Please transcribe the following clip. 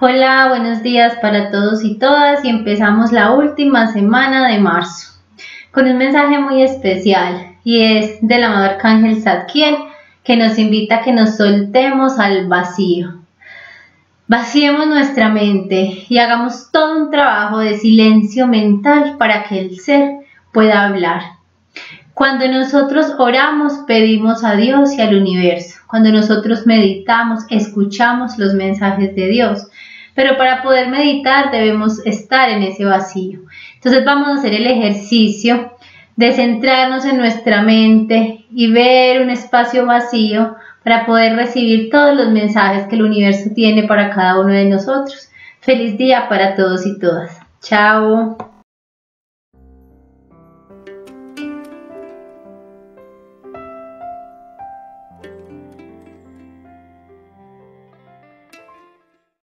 Hola, buenos días para todos y todas y empezamos la última semana de marzo con un mensaje muy especial y es del amado arcángel Zadkiel que nos invita a que nos soltemos al vacío. Vaciemos nuestra mente y hagamos todo un trabajo de silencio mental para que el ser pueda hablar. Cuando nosotros oramos, pedimos a Dios y al universo. Cuando nosotros meditamos, escuchamos los mensajes de Dios. Pero para poder meditar debemos estar en ese vacío. Entonces vamos a hacer el ejercicio de centrarnos en nuestra mente y ver un espacio vacío para poder recibir todos los mensajes que el universo tiene para cada uno de nosotros. Feliz día para todos y todas. Chao.